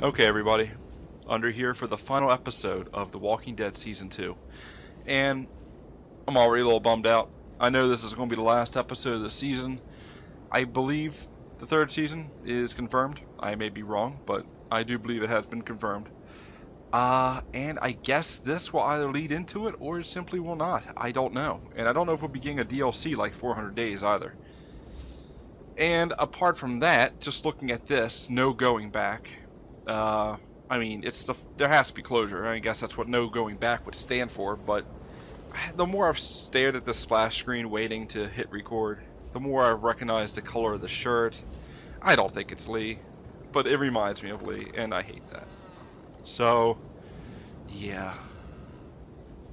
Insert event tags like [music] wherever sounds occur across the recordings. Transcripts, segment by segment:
Okay, everybody. Undr here for the final episode of The Walking Dead Season 2. And I'm already a little bummed out. I know this is going to be the last episode of the season. I believe the third season is confirmed. I may be wrong, but I do believe it has been confirmed. Uh, and I guess this will either lead into it or it simply will not. I don't know. And I don't know if we'll be getting a DLC like 400 days either. And apart from that, just looking at this, no going back. Uh, I mean, it's the there has to be closure. I guess that's what no going back would stand for. But the more I've stared at the splash screen waiting to hit record, the more I've recognized the color of the shirt. I don't think it's Lee, but it reminds me of Lee, and I hate that. So, yeah.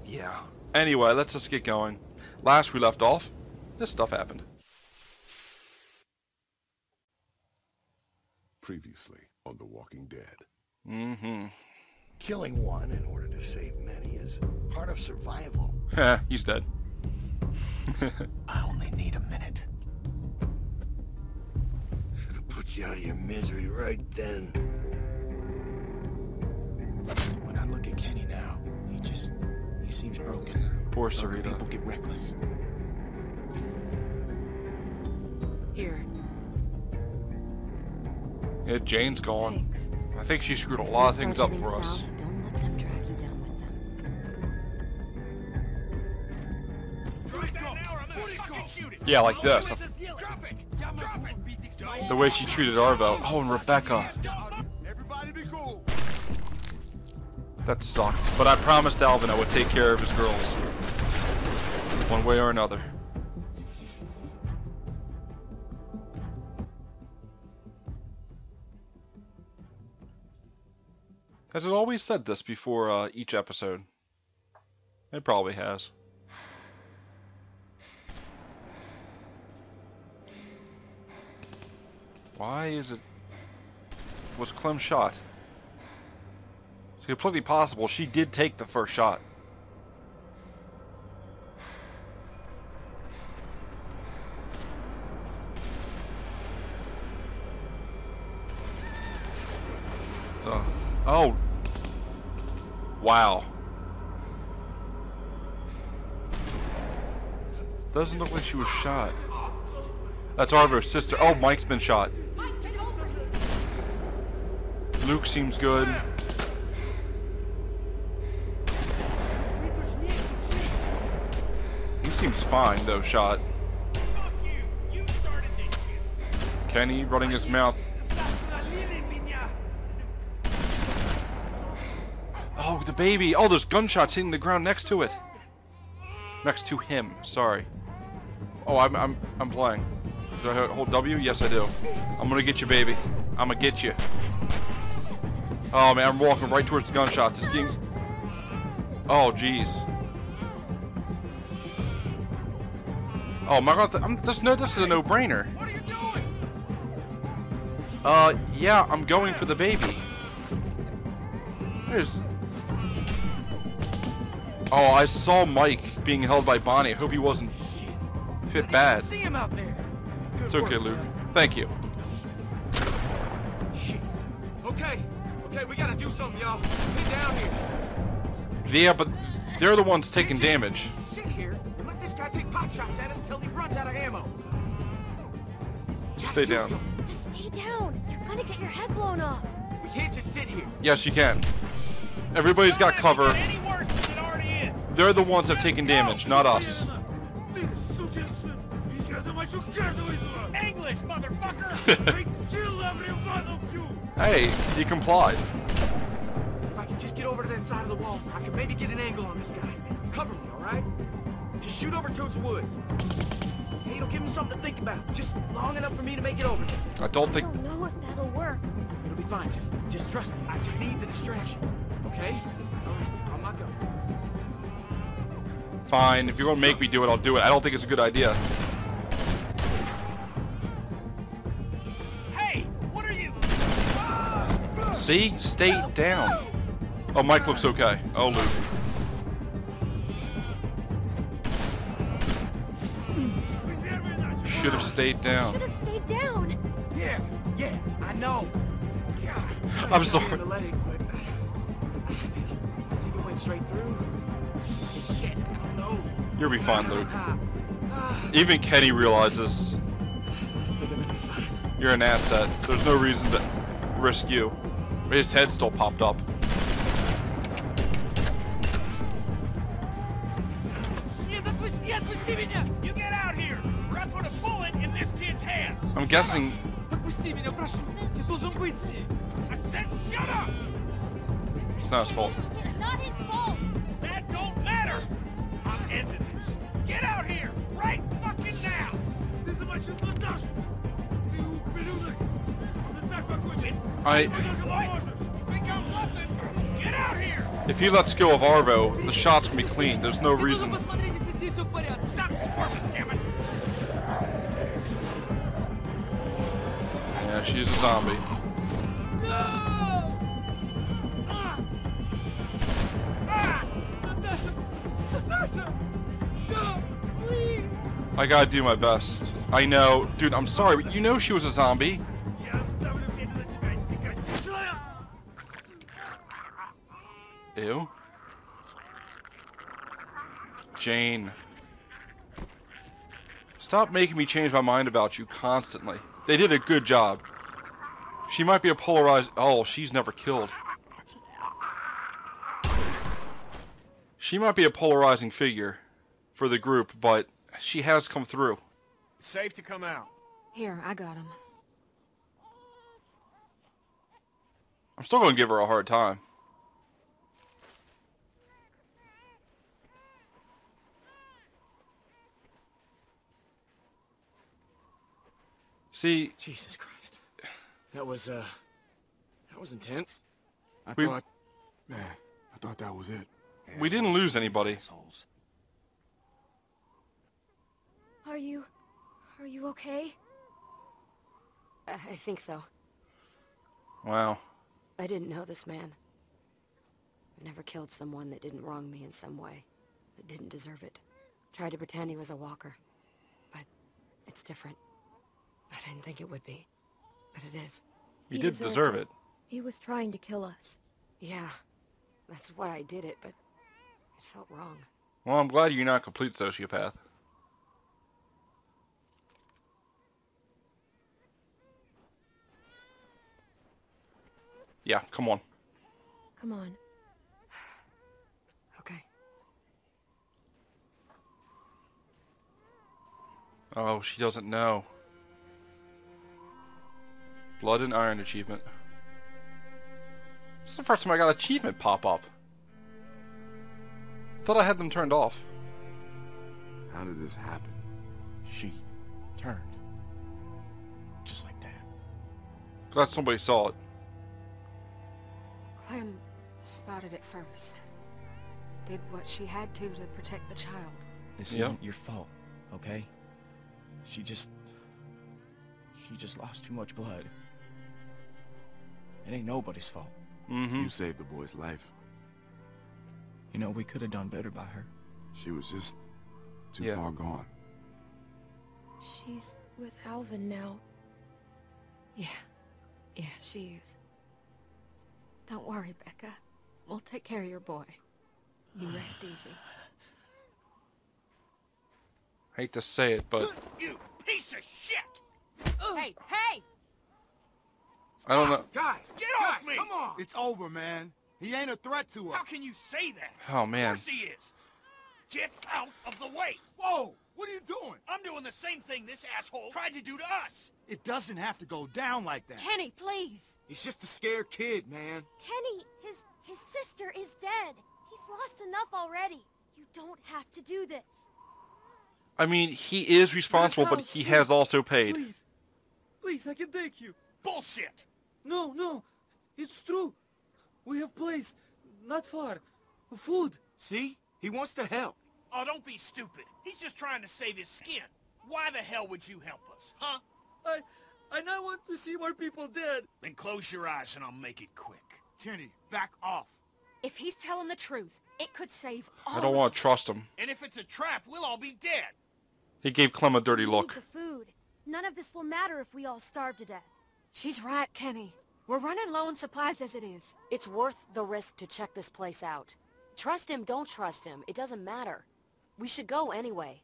Yeah. Anyway, let's just get going. Last we left off, this stuff happened. Previously on The Walking Dead. Mm-hmm. Killing one in order to save many is part of survival. [laughs] Heh, he's dead. [laughs] I only need a minute. Should have put you out of your misery right then. When I look at Kenny now, he just he seems broken. Poor Sarita. People get reckless. Yeah, Jane's gone. thanks. I think she screwed a If lot of things up heading for us. Don't let them drag you down with them. Yeah, like this. The way she treated Arvo. Oh, and Rebecca. That sucks. But I promised Alvin I would take care of his girls. One way or another. Has it always said this before uh, each episode? It probably has. Why is it... Was Clem shot? It's completely possible she did take the first shot. Oh. Wow. Doesn't look like she was shot. That's Arvo's sister. Oh, Mike's been shot. Luke seems good. He seems fine though, shot. Kenny running his mouth. Oh, the baby. Oh, there's gunshots hitting the ground next to it. Next to him. Sorry. Oh, I'm I'm I'm playing. Do I hold W? Yes, I do. I'm gonna get you, baby. I'm gonna get you. Oh man, I'm walking right towards the gunshots. This game. Oh jeez. Oh my god, I'm, this no, this is a no-brainer. Uh, yeah, I'm going for the baby. There's. Oh, I saw Mike being held by Bonnie. I hope he wasn't hit bad. See him out there. Good It's okay, work, Luke. John. Thank you. Shit. Okay, okay, we gotta do something, y'all. Get down here. Yeah, but they're the ones taking damage. Sit here and let this guy take pot shots at us till he runs out of ammo. Just stay down. Just stay down. You're gonna get your head blown off. We can't just sit here. Yes, you can. Everybody's got cover. They're the ones that have taken damage, not us. English, motherfucker! [laughs] kill every one of you! Hey, he complied. If I can just get over to that side of the wall, I can maybe get an angle on this guy. Cover me, alright? Just shoot over towards the woods. Hey, it'll give him something to think about. Just long enough for me to make it over there. I don't I think. don't know if that'll work. It'll be fine. Just just trust me. I just need the distraction. Okay? Fine, if you're gonna make me do it, I'll do it. I don't think it's a good idea. Hey! What are you? See? Stay down. Oh, Mike looks okay. Oh, Luke. Should have stayed down. Should have stayed down. Yeah, yeah, I know. God. I'm sorry. the leg, but I [sighs] think, I think it went straight through. You'll be fine, Luke. Even Kenny realizes you're an asset. There's no reason to risk you. His head still popped up. I'm guessing. It's not his fault. I... If he lets go of Arvo, the shots can be clean. There's no reason... Yeah, she's a zombie. I gotta do my best. I know. Dude, I'm sorry, but you know she was a zombie. Ew. Jane. Stop making me change my mind about you constantly. They did a good job. She might be a polarized. Oh, she's never killed. She might be a polarizing figure for the group, but she has come through. Safe to come out. Here, I got him. I'm still gonna give her a hard time. See, Jesus Christ. That was, uh... That was intense. I We- thought, man, I thought that was it. we didn't lose anybody. Assholes. Are you... Are you okay? I I think so. Wow. I didn't know this man. I've never killed someone that didn't wrong me in some way, that didn't deserve it. Tried to pretend he was a walker. But it's different. I didn't think it would be. But it is. You He did deserve it. it. He was trying to kill us. Yeah, that's why I did it, but it felt wrong. Well, I'm glad you're not a complete sociopath. Yeah, come on. Come on. [sighs] Okay. Oh, she doesn't know. Blood and Iron achievement. This is the first time I got achievement pop up. Thought I had them turned off. How did this happen? She turned. Just like that. Glad somebody saw it. Clem spotted it first. Did what she had to to protect the child. This Yeah. isn't your fault, okay? She just... She just lost too much blood. It ain't nobody's fault. Mm-hmm. You saved the boy's life. You know, we could have done better by her. She was just too Yeah. far gone. She's with Alvin now. Yeah. Yeah, she is. Don't worry, Becca. We'll take care of your boy. You rest [sighs] easy. Hate to say it, but You piece of shit! Hey, hey! I don't know. Guys! Get guys, off me! come on! It's over, man. He ain't a threat to us. How can you say that? Oh Of man. course he is. Get out of the way. Whoa! What are you doing? I'm doing the same thing this asshole tried to do to us. It doesn't have to go down like that. Kenny, please! He's just a scared kid, man. Kenny, his his sister is dead. He's lost enough already. You don't have to do this. I mean, he is responsible, but he has also paid. Please. Please, I can take you. Bullshit. No, no. It's true. We have place. Not far. Food. See? He wants to help. Oh, don't be stupid. He's just trying to save his skin. Why the hell would you help us, huh? I... I now want to see more people dead. Then close your eyes and I'll make it quick. Kenny, back off. If he's telling the truth, it could save all I don't want to trust him. And if it's a trap, we'll all be dead. He gave Clem a dirty We look. Need the food. None of this will matter if we all starve to death. She's right, Kenny. We're running low on supplies as it is. It's worth the risk to check this place out. Trust him, don't trust him. It doesn't matter. We should go anyway.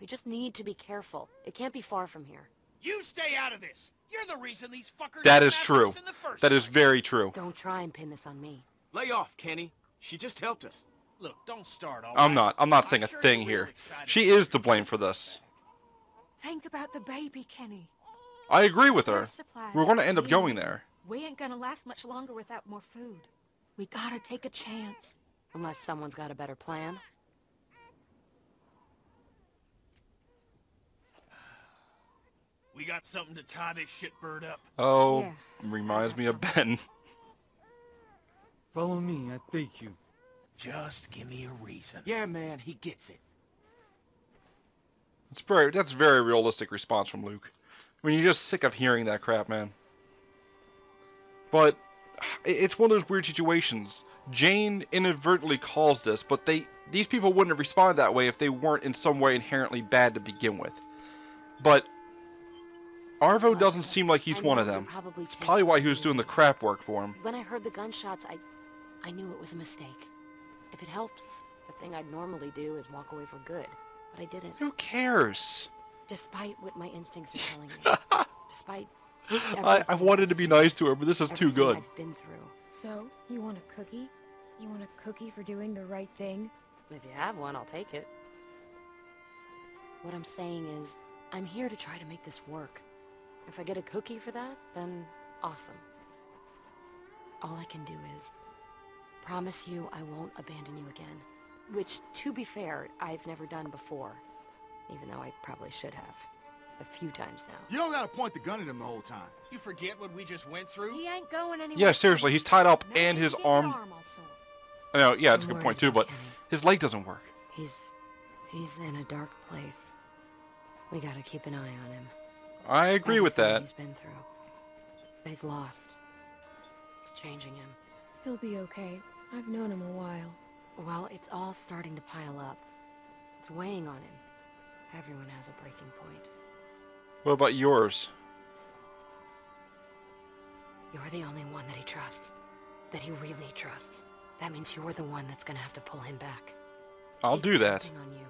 We just need to be careful. It can't be far from here. You stay out of this. You're the reason these fuckers That came true. in the first That is place. very true. Don't try and pin this on me. Lay off, Kenny. She just helped us. Look, don't start all I'm right. not. I'm not saying a sure thing here. real She is to blame for this. Think about the baby, Kenny. I agree with her. We're going to end up going there. We ain't gonna last much longer without more food. We gotta take a chance. Unless someone's got a better plan. We got something to tie this shitbird up. Oh, Yeah, reminds I got me of Ben. Follow me, I thank you. Just give me a reason. Yeah, man, he gets it. It's very. That's very realistic response from Luke. I mean, you're just sick of hearing that crap, man. But it's one of those weird situations. Jane inadvertently caused this, but they these people wouldn't have responded that way if they weren't in some way inherently bad to begin with. But Arvo doesn't seem like he's one of them. probably It's probably why he was doing the crap work for him. When I heard the gunshots, I... I knew it was a mistake. If it helps, the thing I'd normally do is walk away for good. But I didn't. Who cares? Despite what my instincts are telling me. [laughs] Despite I, I wanted to be nice to her, but this is too good. I've been through. So, you want a cookie? You want a cookie for doing the right thing? If you have one, I'll take it. What I'm saying is, I'm here to try to make this work. If I get a cookie for that, then awesome. All I can do is promise you I won't abandon you again. Which, to be fair, I've never done before. Even though I probably should have. A few times now. You don't gotta point the gun at him the whole time. You forget what we just went through? He ain't going anywhere. Yeah, seriously, he's tied up No and his to get arm. arm all. I know, yeah, it's a I'm good point too, but Kenny. his leg doesn't work. He's... he's in a dark place. We gotta keep an eye on him. I agree with that. He's been through. He's lost. It's changing him. He'll be okay. I've known him a while. Well, it's all starting to pile up. It's weighing on him. Everyone has a breaking point. What about yours? You're the only one that he trusts. That he really trusts. That means you're the one that's gonna have to pull him back. I'll He's do that. counting on you.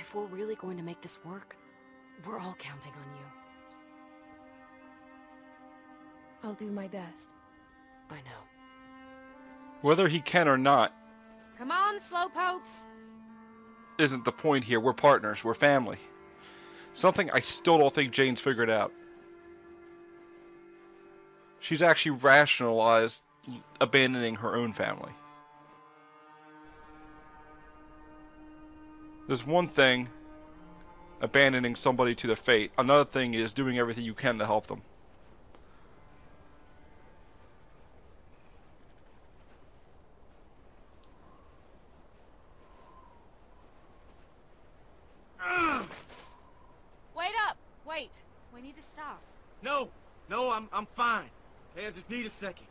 If we're really going to make this work, we're all counting on you. I'll do my best. I know. Whether he can or not Come on, slowpokes. Isn't the point here. We're partners. We're family. Something I still don't think Jane's figured out. She's actually rationalized abandoning her own family. There's one thing abandoning somebody to their fate. Another thing is doing everything you can to help them. Wait up. Wait. We need to stop. No, no, I'm I'm fine. Hey, I just need a second.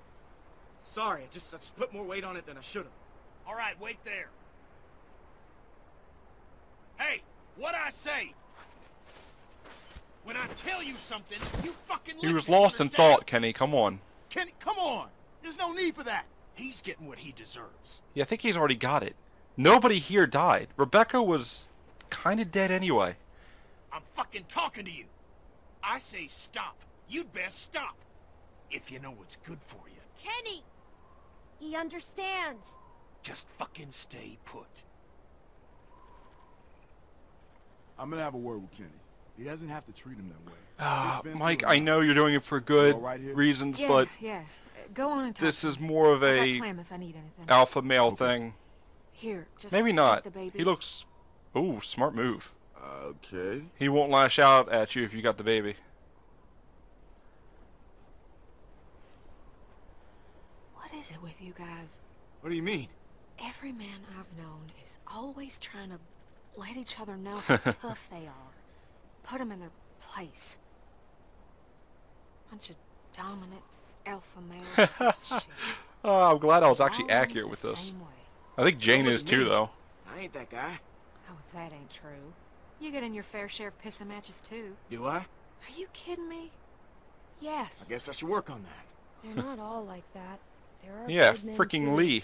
Sorry, I just I just put more weight on it than I should have. All right, wait there. Hey, what I say? When I tell you something, you fucking He was lost in thought, Kenny. Come on. Kenny, come on! There's no need for that. He's getting what he deserves. Yeah, I think he's already got it. Nobody here died. Rebecca was kind of dead anyway. I'm fucking talking to you. I say stop. You'd best stop. If you know what's good for you. Kenny! He understands. Just fucking stay put. I'm gonna have a word with Kenny. He doesn't have to treat him that way. Ah, He's Mike, I know you're doing it for good all right here? reasons, Yeah, but yeah. Go on and talk this is more of a Clem if I need anything. alpha male Okay. thing. Here, just Maybe not. the baby. He looks. Ooh, smart move. Okay. He won't lash out at you if you got the baby. What is it with you guys? What do you mean? Every man I've known is always trying to let each other know how [laughs] tough they are. Put them in their place. Bunch of dominant alpha male type shit. Oh, I'm glad I was actually runs accurate with this. same way. I think Jane is too, though. I ain't that guy. Oh, that ain't true. You get in your fair share of pissing matches too. Do I? Are you kidding me? Yes. I guess I should work on that. They're not all like that. There are Yeah, freaking too. Lee.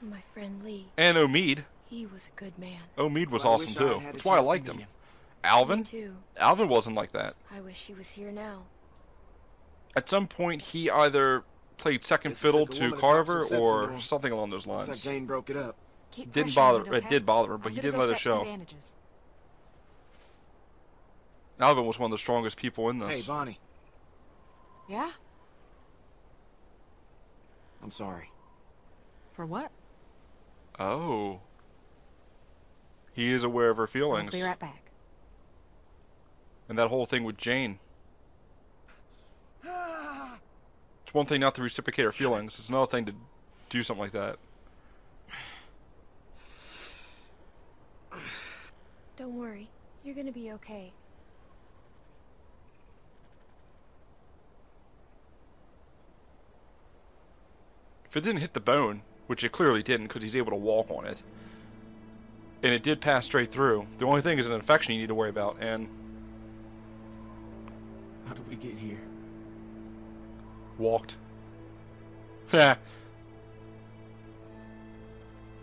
My friend Lee. And Omid. He was a good man. Omid was Well, awesome too. That's why I liked meet him. him. Me Alvin? too. Alvin wasn't like that. I wish he was here now. At some point, he either played second fiddle to woman to Carver or something along those Looks like lines. Jane broke it up. Keep Didn't bother. it, It did bother her, but I'm he didn't let it show. bandages. Alvin was one of the strongest people in this. Hey. Bonnie. Yeah? I'm sorry. For what? Oh. He is aware of her feelings. I'll feelings. be right back. And that whole thing with Jane. It's one thing not to reciprocate her feelings. It's another thing to do something like that. Don't worry. You're gonna be okay. If it didn't hit the bone, which it clearly didn't because he's able to walk on it, and it did pass straight through, the only thing is an infection you need to worry about, and How did we get here? walked. Ha!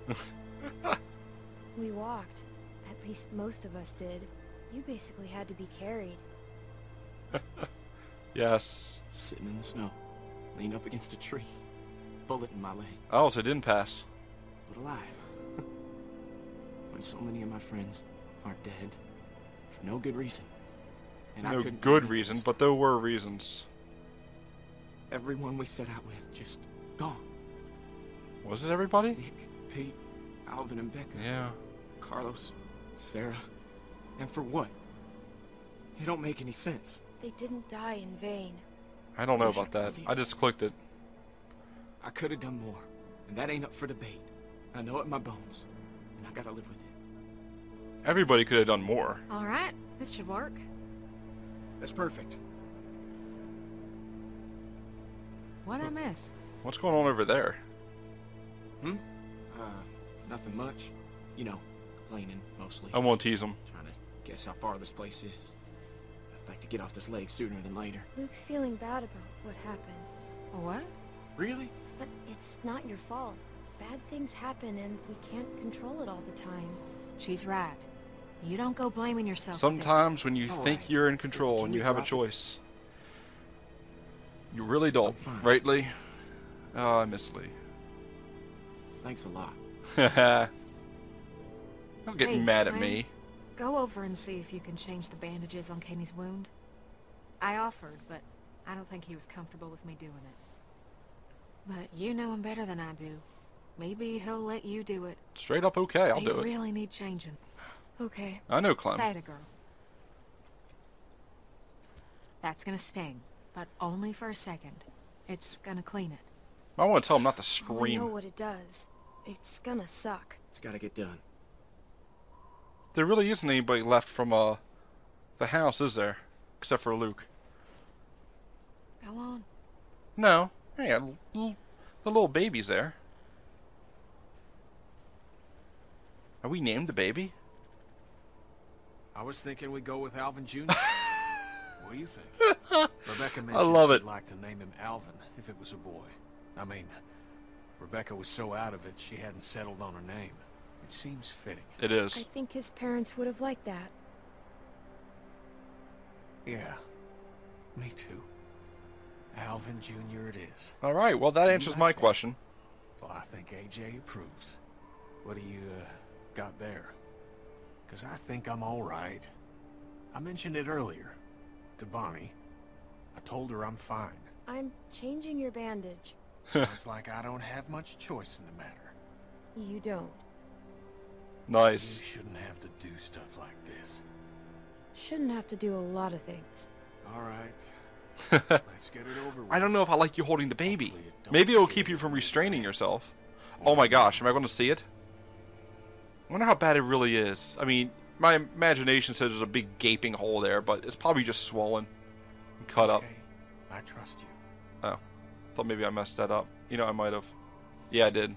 [laughs] We walked. At least most of us did. You basically had to be carried. [laughs] yes. Sitting in the snow. Lean up against a tree. Bullet in my leg. Oh, so it didn't pass. But alive. [laughs] when so many of my friends are dead. For no good reason. And No couldn't good believe reason, but there were reasons. Everyone we set out with just gone. Was it everybody? Nick, Pete, Alvin, and Becca. Yeah. Carlos, Sarah. And for what? It don't make any sense. They didn't die in vain. I don't know I about that. believe I just clicked it. I could have done more. And that ain't up for debate. I know it in my bones. And I gotta live with it. Everybody could have done more. All right, this should work. That's perfect. What'd I miss? What's going on over there? Hmm? Uh, nothing much. You know, complaining mostly. I won't tease him. Trying to guess how far this place is. I'd like to get off this lake sooner than later. Luke's feeling bad about what happened. What? Really? But it's not your fault. Bad things happen and we can't control it all the time. She's right. You don't go blaming yourself. Sometimes when you All think right. you're in control Can and you have a drop it? choice, you really don't. I'm. Right, Lee? Oh, I miss Lee. Thanks a lot. [laughs] Don't get Hey, mad at Clem. me. Go over and see if you can change the bandages on Kenny's wound. I offered, but I don't think he was comfortable with me doing it. But you know him better than I do. Maybe he'll let you do it. Straight up okay, I'll they do it. really need changing. Okay. I know Clem. That a girl. That's gonna sting, but only for a second. It's gonna clean it. I want to tell him not to scream. I know what it does. It's gonna suck. It's gotta get done. There really isn't anybody left from uh the house, is there? Except for Luke. Go on. No. Yeah, l- the little baby's there. Are we named the baby? I was thinking we'd go with Alvin Jr. [laughs] what do you think? [laughs] Rebecca mentioned love she'd it. like to name him Alvin if it was a boy. I mean, Rebecca was so out of it she hadn't settled on her name. It seems fitting. It is. I think his parents would have liked that. Yeah, me too. Alvin Jr. it is. All right. Well, that answers my question. Well, I think AJ approves. What do you, uh, got there? Because I think I'm all right. I mentioned it earlier. To Bonnie. I told her I'm fine. I'm changing your bandage. [laughs] Sounds like I don't have much choice in the matter. You don't. Nice. You shouldn't have to do stuff like this. Shouldn't have to do a lot of things. All right, let's get it over with. [laughs] I don't know if I like you holding the baby. It Maybe it'll keep you from restraining yourself. Oh my gosh, am I going to see it? I wonder how bad it really is. I mean, my imagination says there's a big gaping hole there, but it's probably just swollen and cut up. I trust you. Oh. Thought maybe I messed that up. You know, I might have. Yeah, I did.